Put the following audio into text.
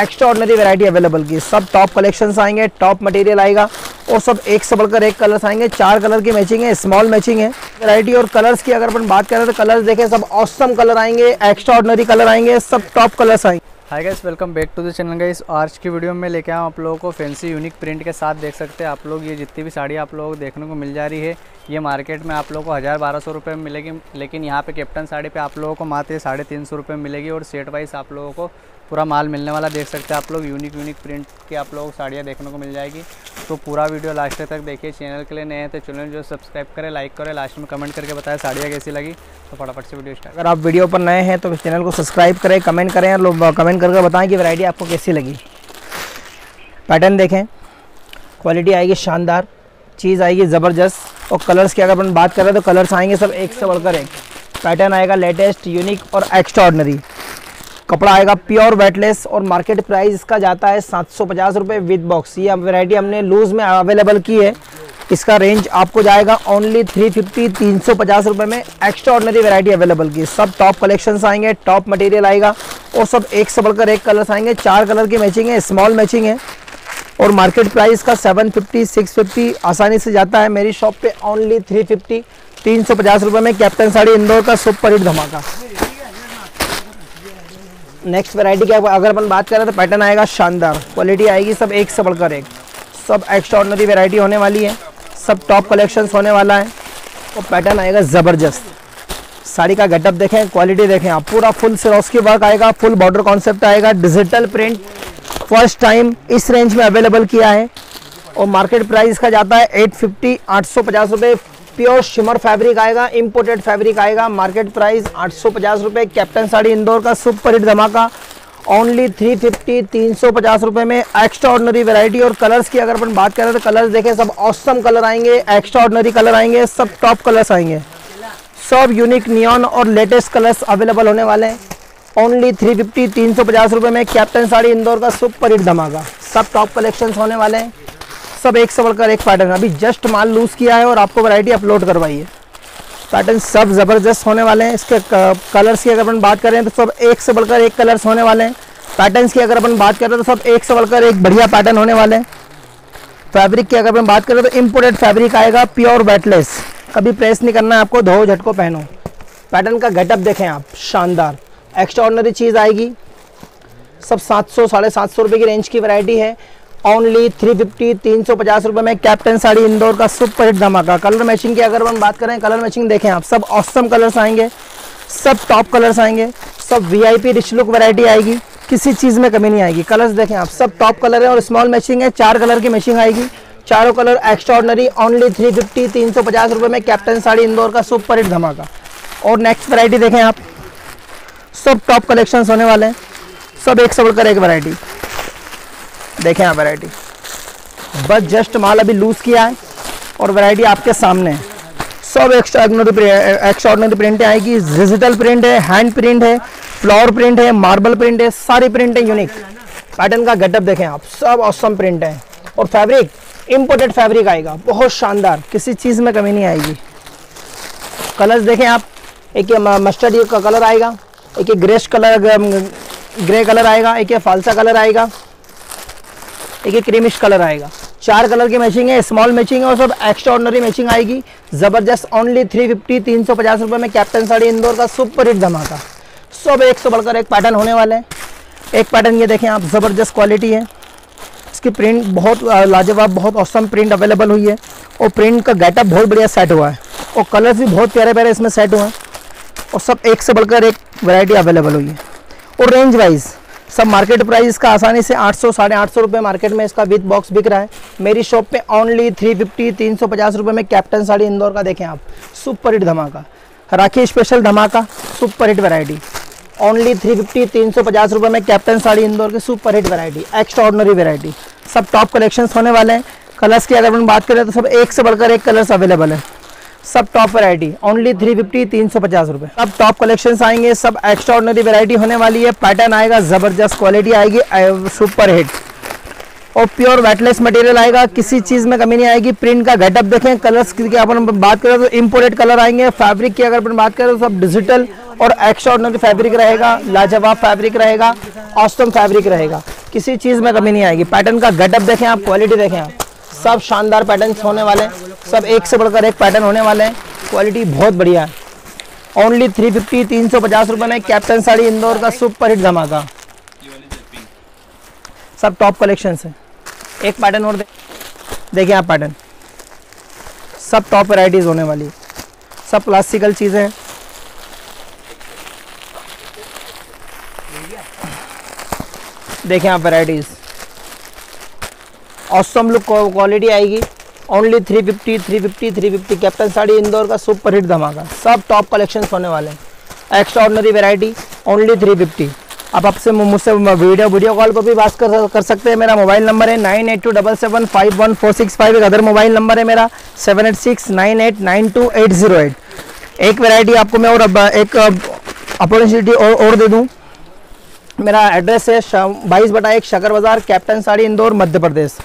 Extra ordinary variety available की। सब top collections आएँगे टॉप मटेरियल आएगा और सब एक से बढ़कर एक कलर्स आएँगे, चार कलर की मैचिंग है स्मॉल मैचिंग है। वैरायटी और कलर्स की अगर अपन बात करें तो कलर्स देखें, सब ऑसम कलर आएँगे एक्स्ट्रा ऑर्डनरी कलर आएँगे, सब टॉप कलर्स आएँगे। Hi guys welcome back to the channel guys आज की वीडियो में लेके आया हूँ आप लोगों को फैंसी यूनिक प्रिंट के साथ देख सकते हैं। आप लोग ये जितनी भी साड़ी आप लोगों को देखने को मिल जा रही है, ये मार्केट में आप लोगों को हज़ार बारह सौ रुपये में मिलेगी। लेकिन यहाँ पे कैप्टन साड़ी पे आप लोगों को मात्र साढ़े तीन सौ रुपये मिलेगी और सेट वाइज आप लोगों को पूरा माल मिलने वाला देख सकते हैं आप लोग। यूनिक यूनिक प्रिंट की आप लोग साड़ियाँ देखने को मिल जाएगी। तो पूरा वीडियो लास्ट तक देखिए। चैनल के लिए नए हैं तो चैनल जो सब्सक्राइब करें लाइक करें, लास्ट में कमेंट करके बताएँ साड़ियाँ कैसी लगी। तो फटाफट से वीडियो स्टार्ट अगर आप वीडियो पर नए हैं तो चैनल को सब्सक्राइब करें कमेंट करें और लोग कमेंट करके बताएँ कि वैरायटी आपको कैसी लगी। पैटर्न देखें। क्वालिटी आएगी शानदार। चीज़ आएगी ज़बरदस्त। और कलर्स की अगर अपन बात करें तो कलर्स आएँगे सब एक से बढ़कर एक। पैटर्न आएगा लेटेस्ट यूनिक और एक्स्ट्रा ऑर्डनरी कपड़ा आएगा प्योर वेटलेस और मार्केट प्राइस इसका जाता है सात सौ पचास रुपये विद बॉक्स। ये वैरायटी हमने लूज़ में अवेलेबल की है। इसका रेंज आपको जाएगा ओनली थ्री फिफ्टी तीन सौ पचास रुपये में एक्स्ट्रा ऑर्डनरी वैरायटी अवेलेबल की। सब टॉप कलेक्शंस आएँगे टॉप मटेरियल आएगा और सब एक से बढ़कर एक कलर्स आएँगे। चार कलर की मैचिंग है स्मॉल मैचिंग है। और मार्केट प्राइस का 750 650 आसानी से जाता है मेरी शॉप पे ओनली 350 तीन सौ पचास रुपये में कैप्टन साड़ी इंदौर का सुपर हिट धमाका। नेक्स्ट वेराइटी क्या अगर अपन बात करें तो पैटर्न आएगा शानदार। क्वालिटी आएगी सब एक से बढ़कर एक। सब एक्स्ट्रा ऑर्डनरी वेरायटी होने वाली है। सब टॉप कलेक्शन होने वाला है। और पैटर्न आएगा ज़बरदस्त। साड़ी का गेटअप देखें क्वालिटी देखें। आप पूरा फुल सिरोस्की वर्क आएगा फुल बॉर्डर कॉन्सेप्ट आएगा डिजिटल प्रिंट फ़र्स्ट टाइम इस रेंज में अवेलेबल किया है। और मार्केट प्राइस का जाता है 850 850 रुपए। प्योर शिमर फैब्रिक आएगा इंपोर्टेड फैब्रिक आएगा मार्केट प्राइस आठ सौ पचास रुपये कैप्टन साड़ी इंदौर का सुपर हिट धमाका ओनली थ्री फिफ्टी तीन सौ पचास रुपये में एक्स्ट्रा ऑर्डनरी वेरायटी और कलर्स की अगर अपन बात करें तो कलर्स देखें, सब ऑसम कलर आएँगे एक्स्ट्रा ऑर्डनरी कलर आएँगे, सब टॉप कलर्स आएँगे। सब यूनिक नियॉन और लेटेस्ट कलर्स अवेलेबल होने वाले हैं। ओनली थ्री फिफ्टी तीन सौ पचास रुपये में कैप्टन साड़ी इंदौर का सुपर हिट धमाका। सब टॉप कलेक्शंस होने वाले हैं। सब एक से बढ़कर एक पैटर्न अभी जस्ट माल लूज़ किया है और आपको वैरायटी अपलोड करवाई है। पैटर्न सब ज़बरदस्त होने वाले हैं। इसके कलर्स की अगर अपन बात करें तो सब एक से बढ़कर एक कलर्स होने वाले हैं। पैटर्न्स की अगर अपन बात करें तो सब एक से बढ़कर एक बढ़िया पैटर्न होने वाले हैं। फैब्रिक की अगर अपन बात करें तो इम्पोर्टेड फैब्रिक आएगा प्योर वेटलेस कभी प्रेस नहीं करना है आपको, धो, झटको पहनो। पैटर्न का गेटअप देखें आप, शानदार। एक्स्ट्रा चीज़ आएगी। सब सात सौ, साढ़े सात सौ रुपये की रेंज की वैरायटी है। ओनली थ्री फिफ्टी तीन सौ पचास रुपये में कैप्टन साड़ी इंदौर का सुपर हिट धमाका। कलर मैचिंग की अगर हम बात करें कलर मैचिंग देखें आप, सब ऑसम कलर्स आएँगे, सब टॉप कलर्स आएँगे, सब V I P rich look variety आएगी, किसी चीज़ में कमी नहीं आएगी। कलर्स देखें आप, सब टॉप कलर है और स्मॉल मैचिंग है, चार कलर की मैचिंग आएगी। चारों colour extraordinary only three fifty तीन सौ पचास रुपये में कैप्टन साड़ी इंदौर का सुपर हिट धमाका। और नेक्स्ट वैरायटी देखें आप, सब टॉप कलेक्शन होने वाले हैं, सब एक सौ बढ़कर एक वैरायटी देखें आप वैरायटी बस जस्ट माल अभी लूज़ किया है और वैरायटी आपके सामने है। सब एक्स्ट्रा एक्स्ट्रा ऑर्डनरी प्रिंट आएगी। डिजिटल प्रिंट है हैंड प्रिंट है फ्लावर प्रिंट है मार्बल प्रिंट है, सारी प्रिंट है यूनिक पैटर्न का गेटअप देखें आप, सब ऑसम प्रिंट है। और फैब्रिक इम्पोर्टेड फैब्रिक आएगा। बहुत शानदार, किसी चीज़ में कमी नहीं आएगी। कलर्स देखें आप, एक ये मस्टर्ड का कलर आएगा, एक ये ग्रेश कलर ग्रे कलर आएगा, एक ये फालसा कलर आएगा। देखिए क्रीमिश कलर आएगा। चार कलर की मैचिंग है स्मॉल मैचिंग है और सब एक्स्ट्रा ऑर्डनरी मैचिंग आएगी। ज़बरदस्त ओनली थ्री फिफ्टी तीन सौ पचास रुपये में कैप्टन साड़ी इंदौर का सुपर हिट धमाका। सब एक सौ बढ़कर एक पैटर्न होने वाले हैं। एक पैटर्न ये देखें आप, ज़बरदस्त क्वालिटी है। इसकी प्रिंट बहुत लाजवाब, बहुत औसम प्रिंट अवेलेबल हुई है। और प्रिंट का गेटअप बहुत बढ़िया सेट हुआ है। और कलर्स भी बहुत प्यारे प्यारे इसमें सेट हुए हैं। और सब एक से बढ़कर एक वैरायटी अवेलेबल हुई है। और रेंज वाइज़ सब मार्केट प्राइस इसका आसानी से 800 सौ, साढ़े आठ मार्केट में इसका विद बॉक्स बिक रहा है। मेरी शॉप पे ओनली 350 तीन सौ पचास रुपये में कैप्टन साड़ी इंदौर का देखें आप। सुपर हिट धमाका। राखी स्पेशल धमाका सुपर हिट वैरायटी ओनली 350 तीन सौ पचास रुपये में कैप्टन साड़ी इंदौर की super hit variety extraordinary variety सब टॉप कलेक्शन होने वाले हैं। कलर्स की अगर हम बात करें तो सब एक से बढ़कर एक कलर्स अवेलेबल है। सब top variety only three fifty तीन सौ पचास रुपये अब टॉप कलेक्शन आएँगे, सब एक्स्ट्रा ऑर्डनरी वैरायटी होने वाली है। पैटर्न आएगा, ज़बरदस्त क्वालिटी आएगी सुपर हिट और प्योर वेटलेस मटेरियल आएगा, किसी चीज़ में कमी नहीं आएगी। प्रिंट का गेटअप देखें कलर्स की अपन बात करें तो इम्पोर्टेड कलर आएँगे। फैब्रिक की अगर अपन बात करें तो सब डिजिटल और एक्स्ट्रा ऑर्डनरी फैब्रिक रहेगा, लाजवाब फैब्रिक रहेगा ऑस्टम फैब्रिक रहेगा। किसी चीज़ में कमी नहीं आएगी। पैटर्न का गेटअप देखें आप क्वालिटी देखें आप। सब शानदार पैटर्न होने वाले हैं। सब एक से बढ़कर एक पैटर्न होने वाले हैं। क्वालिटी बहुत बढ़िया। है ओनली थ्री फिफ्टी तीन सौ पचास रुपये में कैप्टन साड़ी इंदौर का सुपर हिट धमाका। सब टॉप कलेक्शन है। एक पैटर्न और देखिए आप पैटर्न सब टॉप वैरायटीज़ होने वाली। सब क्लासिकल चीज़ें। हैं देखें आप वैरायटीज़ ऑसम लुक क्वालिटी आएगी। ओनली 350 350 350 कैप्टन साड़ी इंदौर का सुपर हिट धमाका। सब टॉप कलेक्शन होने वाले हैं। एक्स्ट्रा ऑर्डनरी वेराइटी ओनली 350 आप आपसे मुझसे वीडियो वीडियो कॉल पर भी बात कर कर सकते हैं। मेरा मोबाइल नंबर है nine eight two double seven five one four six five एक अदर मोबाइल नंबर है मेरा seven eight six nine eight nine two eight zero eight एक वेराइटी आपको मैं और अब एक अपॉर्चुनिटी और, और दे दूँ। मेरा एड्रेस है बाईस बटा एक शकर बाज़ार कैप्टन साड़ी इंदौर मध्य प्रदेश।